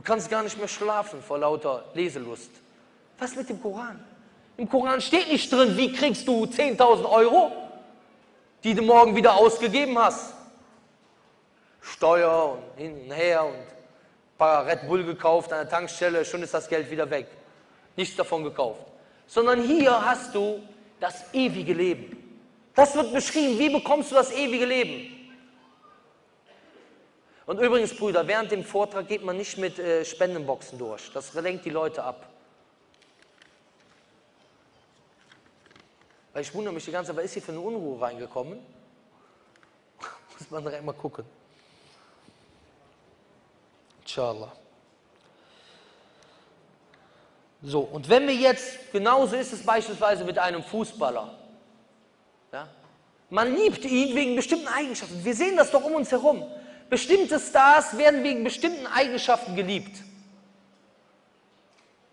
Du kannst gar nicht mehr schlafen vor lauter Leselust. Was mit dem Koran? Im Koran steht nicht drin, wie kriegst du 10.000 Euro, die du morgen wieder ausgegeben hast. Steuer und hin und her und ein paar Red Bull gekauft an der Tankstelle, schon ist das Geld wieder weg. Nichts davon gekauft. Sondern hier hast du das ewige Leben. Das wird beschrieben. Wie bekommst du das ewige Leben? Und übrigens, Brüder, während dem Vortrag geht man nicht mit äh, Spendenboxen durch. Das lenkt die Leute ab. Weil ich wundere mich die ganze Zeit, was ist hier für eine Unruhe reingekommen? Muss man direkt mal gucken. Inshallah. So, und wenn wir jetzt, genauso ist es beispielsweise mit einem Fußballer. Ja? Man liebt ihn wegen bestimmten Eigenschaften. Wir sehen das doch um uns herum. Bestimmte Stars werden wegen bestimmten Eigenschaften geliebt.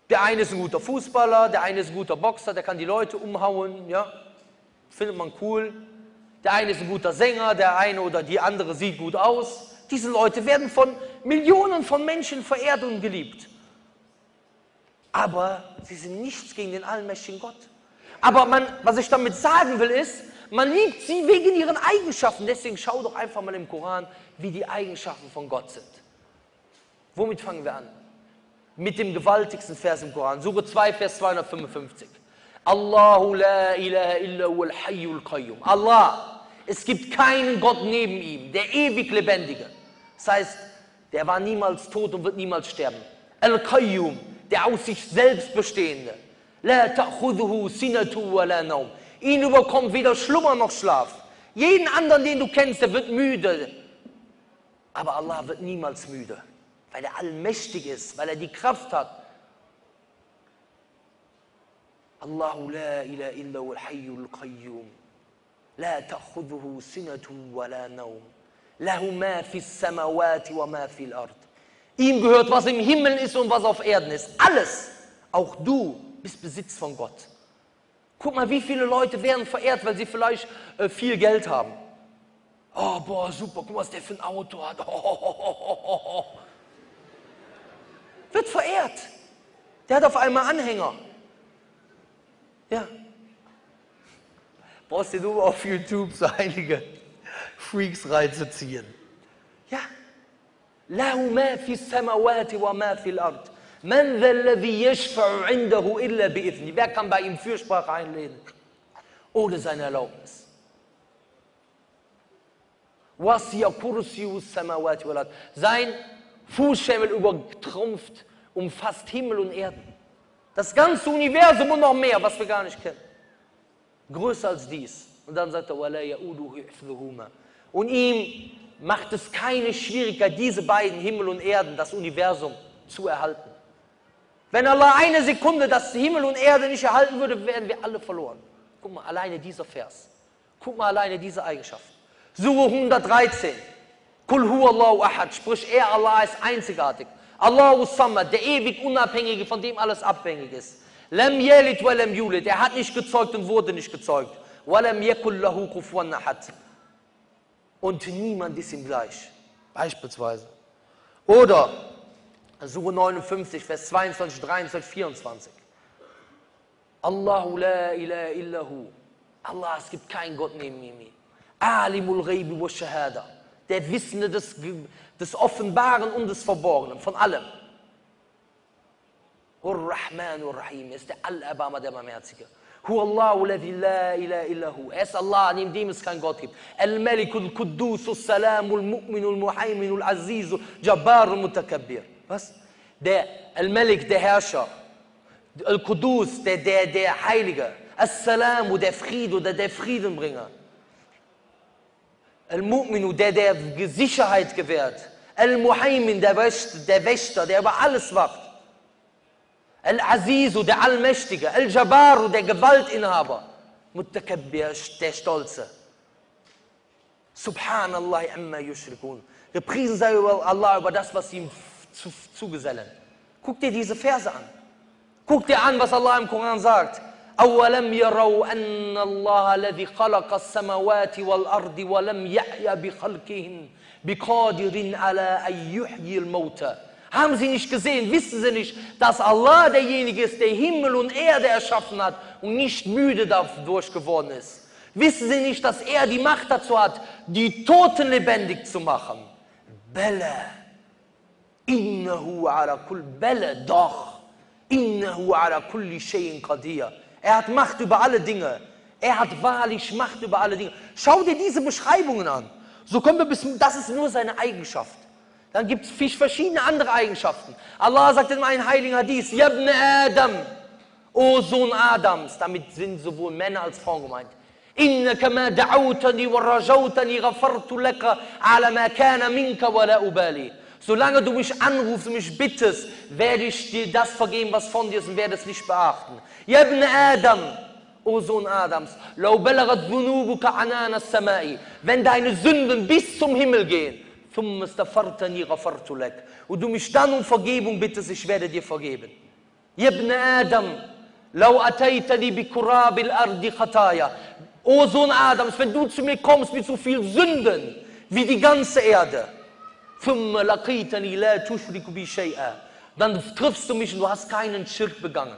Der eine ist ein guter Fußballer, der eine ist ein guter Boxer, der kann die Leute umhauen, ja, findet man cool. Der eine ist ein guter Sänger, der eine oder die andere sieht gut aus. Diese Leute werden von Millionen von Menschen verehrt und geliebt. Aber sie sind nichts gegen den allmächtigen Gott. Aber man, was ich damit sagen will, ist, man liebt sie wegen ihren Eigenschaften. Deswegen schau doch einfach mal im Koran, wie die Eigenschaften von Gott sind. Womit fangen wir an? Mit dem gewaltigsten Vers im Koran. Suche 2, Vers 255. Allahu la ilaha illa wal hayyul qayyum. Allah, es gibt keinen Gott neben ihm, der ewig Lebendige. Das heißt, der war niemals tot und wird niemals sterben. Al-Qayyum, der aus sich selbst bestehende. La ta'khudhuhu sinatu wa la naum. Ihn überkommt weder Schlummer noch Schlaf. Jeden anderen, den du kennst, der wird müde. Aber Allah wird niemals müde, weil er allmächtig ist, weil er die Kraft hat. Allahu la ilaha illa wal hayyul qayyum. لا تأخذه سنة ولا نوم له ما في السماوات وما في الأرض Ihm gehört, was im Himmel ist und was auf Erden ist. Alles. Auch du bist Besitz von Gott. Guck mal, wie viele Leute werden verehrt, weil sie vielleicht äh, viel Geld haben. Oh, boah, super, guck mal, was der für ein Auto hat. Oh, oh, oh, Wird verehrt. Der hat auf einmal Anhänger. Ja. Brauchst du nur auf YouTube so einige Freaks reinzuziehen. Ja. له ما في السماوات وما في الأرض Wer kann bei ihm Fürsprache einlegen? Ohne seine Erlaubnis. Sein Fußschemel übertrumpft, umfasst Himmel und Erden. Das ganze Universum und noch mehr, was wir gar nicht kennen. Größer als dies. Und dann sagt er, und ihm macht es keine Schwierigkeit, diese beiden Himmel und Erden, das Universum zu erhalten. Wenn Allah eine Sekunde das Himmel und Erde nicht erhalten würde, wären wir alle verloren. Guck mal, alleine dieser Vers. Guck mal, alleine diese Eigenschaften. Surah 113. Kul hu Allahu ahad. Sprich, er Allah ist einzigartig. Allahu Samad, der ewig Unabhängige, von dem alles abhängig ist. Lam yalid wa lam yulid. Er hat nicht gezeugt und wurde nicht gezeugt. Wa lam yakul lahu kufuwan ahad und niemand ist ihm gleich. Beispielsweise. Oder Surah 59, Vers 22, 23, 24. Allahu la ilaha illahu. Allah, es gibt keinen Gott neben ihm. Alimul Ghaibi wa Shahada. Der Wissende des, des Offenbaren und des Verborgenen, von allem. Ur-Rahman Ur-Rahim ist der Allerbarmer, der Barmherzige. هو الله الذي لا إله إلا هو Er neben dem es keinen Gott gibt. الملك القدوس السلام المؤمن المهيمن العزيز جبار المتكبر Was? Der Al-Malik, der Herrscher. Al-Qudus, der, der, der Heilige. As-Salamu, der Friede oder der Friedenbringer. Al-Mu'minu, der, der Sicherheit gewährt. Al-Muhaymin, der Wächter, der Wächter, der über alles wacht. Al-Azizu, der Allmächtige, Al-Jabaru, der Gewaltinhaber, Muttakabbir, der Stolze. Subhanallah amma yushrikun. Gepriesen sei über Allah über das, was ihm zu, zugesellen. Guck dir diese Verse an. Guck dir an, was Allah im Koran sagt. أولم يروا أن الله الذي خلق السماوات والأرض ولم يحيا بخلقهن بقادر على أن يحيي الموتى Haben sie nicht gesehen, wissen sie nicht, dass Allah derjenige ist, der Himmel und Erde erschaffen hat und nicht müde dadurch geworden ist? Wissen sie nicht, dass er die Macht dazu hat, die Toten lebendig zu machen? Bälle. Innahu ala kul Bälle, doch. Innahu ala kulli shayin qadir. Er hat Macht über alle Dinge. Er hat wahrlich Macht über alle Dinge. Schau dir diese Beschreibungen an. So kommen wir bis, das ist nur seine Eigenschaft. Dann gibt es verschiedene andere Eigenschaften. Allah sagt in einem heiligen Hadith, Yabne Adam, O Sohn Adams, damit sind sowohl Männer als Frauen gemeint. إنك ما دعوتني ورجوتني غفرت لك على ما كان منك ولا أبالي Solange du mich anrufst und mich bittest, werde ich dir das vergeben, was von dir ist und werde es nicht beachten. Ya ibn Adam, O Sohn Adams, لو بلغت ذنوبك عنان السماء, wenn deine Sünden bis zum Himmel gehen, ثم استغفرتني غفرت لك, und du mich dann um Vergebung bittest, ich werde dir vergeben. Ya ibn Adam, لو أتيتني بكراب الأرض خطايا, O Sohn Adams, wenn du zu mir kommst mit so viel Sünden wie die ganze Erde, dann triffst du mich und du hast keinen Schirk begangen.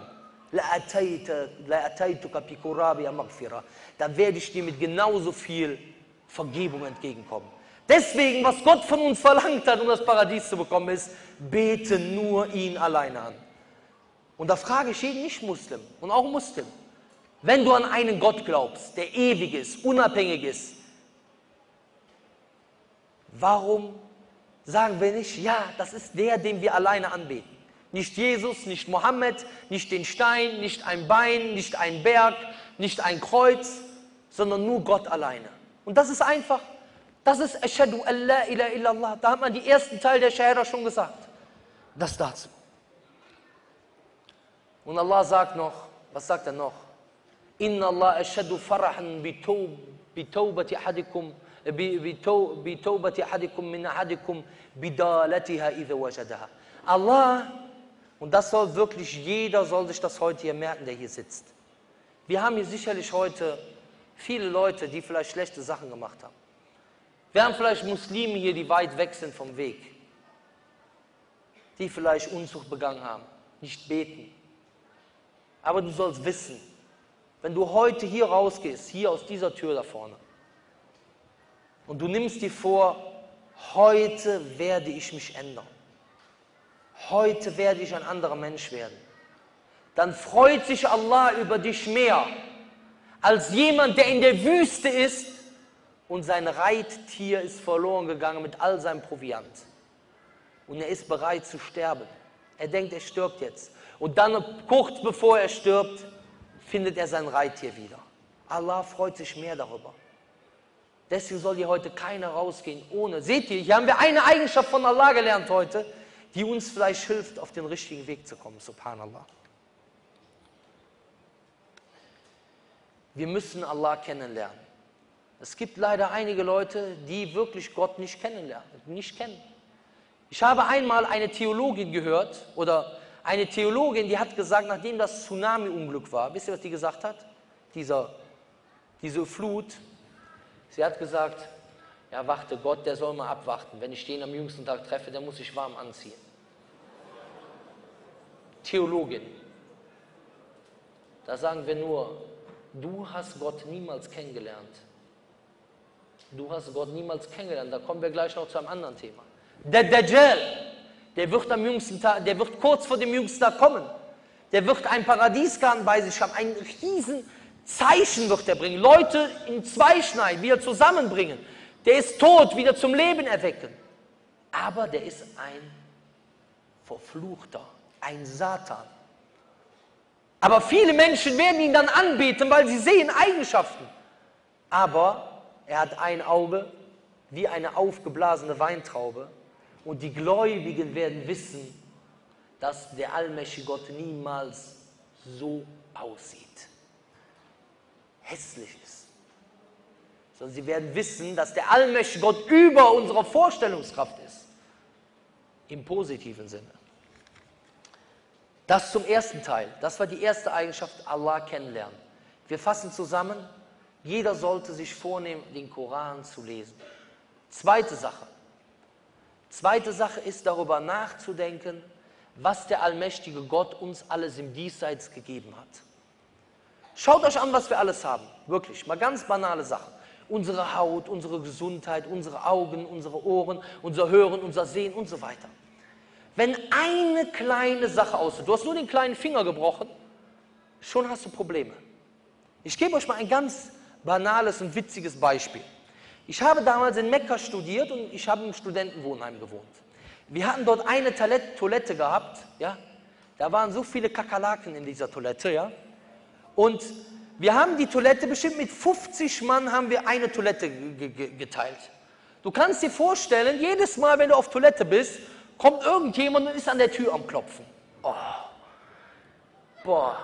Dann werde ich dir mit genauso viel Vergebung entgegenkommen. Deswegen, was Gott von uns verlangt hat, um das Paradies zu bekommen, ist, bete nur ihn alleine an. Und da frage ich jeden Nicht-Muslim und auch Muslim, wenn du an einen Gott glaubst, der ewig ist, unabhängig ist, warum sagen wir nicht, ja, das ist der, den wir alleine anbeten. Nicht Jesus, nicht Mohammed, nicht den Stein, nicht ein Bein, nicht ein Berg, nicht ein Kreuz, sondern nur Gott alleine. Und das ist einfach. Das ist Ashadu Allah ila ilaha illallah. Da hat man den ersten Teil der Shahada schon gesagt. Das dazu. Und Allah sagt noch, was sagt er noch? Inna Allah ashadu farahan bitawbati ahadikum بتوبة أحدكم من أحدكم بدالتها إذا وجدها Allah und das soll wirklich jeder soll sich das heute hier merken, der hier sitzt. Wir haben hier sicherlich heute viele Leute, die vielleicht schlechte Sachen gemacht haben. Wir haben vielleicht Muslime hier, die weit weg sind vom Weg, die vielleicht Unzucht begangen haben, nicht beten. Aber du sollst wissen, wenn du heute hier rausgehst, hier aus dieser Tür da vorne, und du nimmst dir vor, heute werde ich mich ändern, heute werde ich ein anderer Mensch werden, dann freut sich Allah über dich mehr als jemand, der in der Wüste ist und sein Reittier ist verloren gegangen mit all seinem Proviant. Und er ist bereit zu sterben. Er denkt, er stirbt jetzt. Und dann kurz bevor er stirbt, findet er sein Reittier wieder. Allah freut sich mehr darüber. Deswegen soll hier heute keiner rausgehen ohne. Seht ihr, hier haben wir eine Eigenschaft von Allah gelernt heute, die uns vielleicht hilft, auf den richtigen Weg zu kommen. Subhanallah. Wir müssen Allah kennenlernen. Es gibt leider einige Leute, die wirklich Gott nicht kennenlernen, nicht kennen. Ich habe einmal eine Theologin gehört oder eine Theologin, die hat gesagt, nachdem das Tsunami-Unglück war, wisst ihr, was die gesagt hat? Dieser, diese Flut. Sie hat gesagt, ja, warte, Gott, der soll mal abwarten. Wenn ich den am jüngsten Tag treffe, der muss sich warm anziehen. Theologin. Da sagen wir nur, du hast Gott niemals kennengelernt. Du hast Gott niemals kennengelernt. Da kommen wir gleich noch zu einem anderen Thema. Der Dajjal der wird am jüngsten Tag, der wird kurz vor dem jüngsten Tag kommen. Der wird ein Paradiesgarten bei sich haben, ein riesen Zeichen wird er bringen. Leute in zwei schneiden, wieder zusammenbringen. Der ist tot, wieder zum Leben erwecken. Aber der ist ein Verfluchter, ein Satan. Aber viele Menschen werden ihn dann anbeten, weil sie sehen Eigenschaften. Aber er hat ein Auge wie eine aufgeblasene Weintraube und die Gläubigen werden wissen, dass der allmächtige Gott niemals so aussieht. Hässlich ist. Sondern sie werden wissen, dass der allmächtige Gott über unserer Vorstellungskraft ist. Im positiven Sinne. Das zum ersten Teil. Das war die erste Eigenschaft, Allah kennenlernen. Wir fassen zusammen, jeder sollte sich vornehmen, den Koran zu lesen. Zweite Sache, Zweite Sache ist darüber nachzudenken, was der allmächtige Gott uns alles im Diesseits gegeben hat. Schaut euch an, was wir alles haben. Wirklich, mal ganz banale Sachen. Unsere Haut, unsere Gesundheit, unsere Augen, unsere Ohren, unser Hören, unser Sehen und so weiter. Wenn eine kleine Sache aussieht, du hast nur den kleinen Finger gebrochen, schon hast du Probleme. Ich gebe euch mal ein ganz banales und witziges Beispiel. Ich habe damals in Mekka studiert und ich habe im Studentenwohnheim gewohnt. Wir hatten dort eine Toilette gehabt, ja. Da waren so viele Kakerlaken in dieser Toilette, ja. Und wir haben die Toilette bestimmt mit 50 Mann haben wir eine Toilette geteilt. Du kannst dir vorstellen, jedes Mal, wenn du auf Toilette bist, kommt irgendjemand und ist an der Tür am Klopfen. Oh. Boah,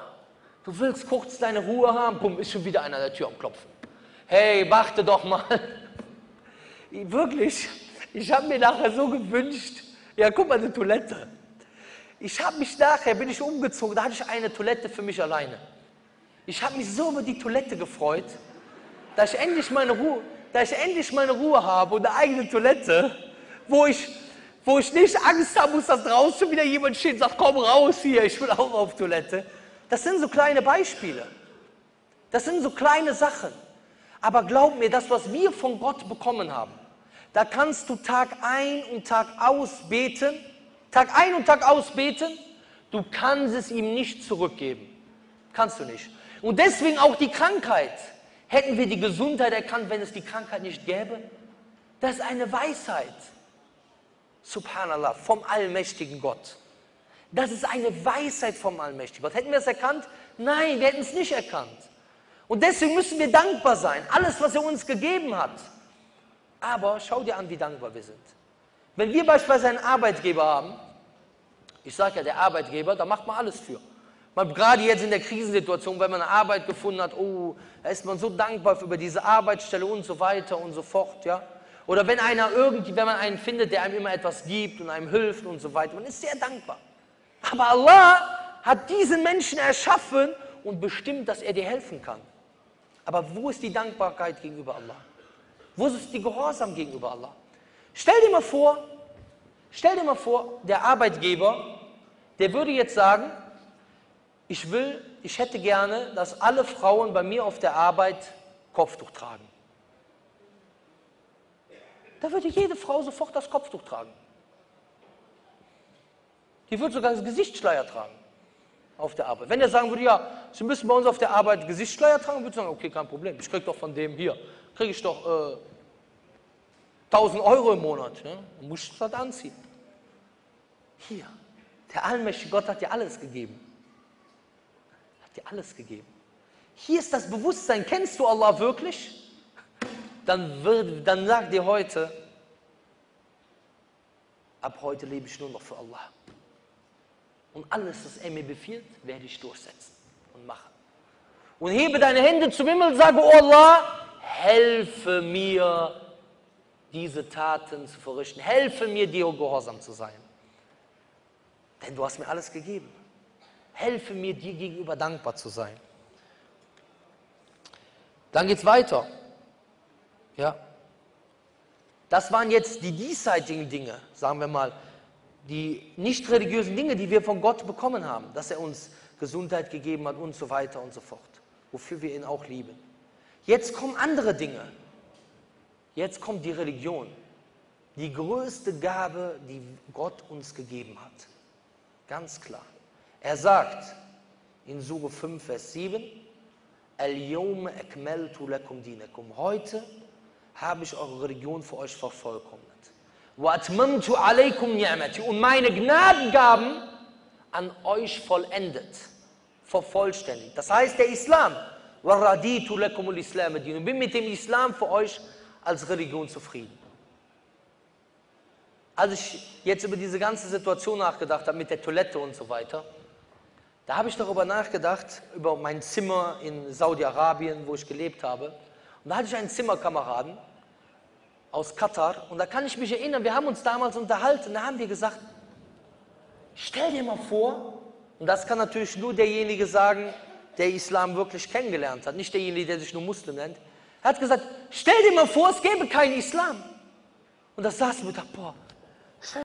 du willst kurz deine Ruhe haben, bumm, ist schon wieder einer an der Tür am Klopfen. Hey, warte doch mal. Wirklich, ich habe mir nachher so gewünscht, ja, guck mal, eine Toilette. Ich habe mich nachher, bin ich umgezogen, da hatte ich eine Toilette für mich alleine. Ich habe mich so über die Toilette gefreut, dass ich endlich meine Ruhe, dass ich endlich meine Ruhe habe und eine eigene Toilette, wo ich, wo ich nicht Angst haben muss, dass draußen wieder jemand steht und sagt, komm raus hier, ich will auch auf Toilette. Das sind so kleine Beispiele. Das sind so kleine Sachen. Aber glaub mir, das, was wir von Gott bekommen haben, da kannst du Tag ein und Tag aus beten, Tag ein und Tag aus beten, du kannst es ihm nicht zurückgeben. Kannst du nicht. Und deswegen auch die Krankheit. Hätten wir die Gesundheit erkannt, wenn es die Krankheit nicht gäbe? Das ist eine Weisheit. Subhanallah, vom allmächtigen Gott. Das ist eine Weisheit vom allmächtigen Gott. Hätten wir es erkannt? Nein, wir hätten es nicht erkannt. Und deswegen müssen wir dankbar sein. Alles, was er uns gegeben hat. Aber schau dir an, wie dankbar wir sind. Wenn wir beispielsweise einen Arbeitgeber haben, ich sage ja, der Arbeitgeber, da macht man alles für. Man, gerade jetzt in der Krisensituation, wenn man eine Arbeit gefunden hat, oh, da ist man so dankbar über diese Arbeitsstelle und so weiter und so fort, ja. Oder wenn einer irgendwie, wenn man einen findet, der einem immer etwas gibt und einem hilft und so weiter, man ist sehr dankbar. Aber Allah hat diesen Menschen erschaffen und bestimmt, dass er dir helfen kann. Aber wo ist die Dankbarkeit gegenüber Allah? Wo ist die Gehorsam gegenüber Allah? Stell dir mal vor, stell dir mal vor, der Arbeitgeber, der würde jetzt sagen, ich will, ich hätte gerne, dass alle Frauen bei mir auf der Arbeit Kopftuch tragen. Da würde jede Frau sofort das Kopftuch tragen. Die würde sogar das Gesichtsschleier tragen auf der Arbeit. Wenn er sagen würde, ja, Sie müssen bei uns auf der Arbeit Gesichtsschleier tragen, würde ich sagen, okay, kein Problem, ich kriege doch von dem hier, kriege ich doch äh, 1000 Euro im Monat, ne? dann muss ich das anziehen. Hier, der allmächtige Gott hat dir alles gegeben. Dir alles gegeben. Hier ist das Bewusstsein, kennst du Allah wirklich? Dann, wird, dann sag dir heute, ab heute lebe ich nur noch für Allah. Und alles, was er mir befiehlt, werde ich durchsetzen und machen. Und hebe deine Hände zum Himmel und sage, oh Allah, helfe mir, diese Taten zu verrichten. Helfe mir, dir gehorsam zu sein. Denn du hast mir alles gegeben. Helfe mir, dir gegenüber dankbar zu sein. Dann geht es weiter. Ja. Das waren jetzt die diesseitigen Dinge, sagen wir mal die nicht religiösen Dinge, die wir von Gott bekommen haben, dass er uns Gesundheit gegeben hat und so weiter und so fort, wofür wir ihn auch lieben. Jetzt kommen andere Dinge. Jetzt kommt die Religion, die größte Gabe, die Gott uns gegeben hat. Ganz klar. Er sagt in Sure 5, Vers 7, Heute habe ich eure Religion für euch vervollkommnet. Und meine Gnadengaben an euch vollendet, vervollständigt. Das heißt, der Islam. Und bin mit dem Islam für euch als Religion zufrieden. Als ich jetzt über diese ganze Situation nachgedacht habe mit der Toilette und so weiter, da habe ich darüber nachgedacht, über mein Zimmer in Saudi-Arabien, wo ich gelebt habe. Und da hatte ich einen Zimmerkameraden, aus Katar. Und da kann ich mich erinnern, wir haben uns damals unterhalten, da haben wir gesagt, stell dir mal vor, und das kann natürlich nur derjenige sagen, der Islam wirklich kennengelernt hat, nicht derjenige, der sich nur Muslim nennt. Er hat gesagt, stell dir mal vor, es gäbe keinen Islam. Und das saßen wir da, boah,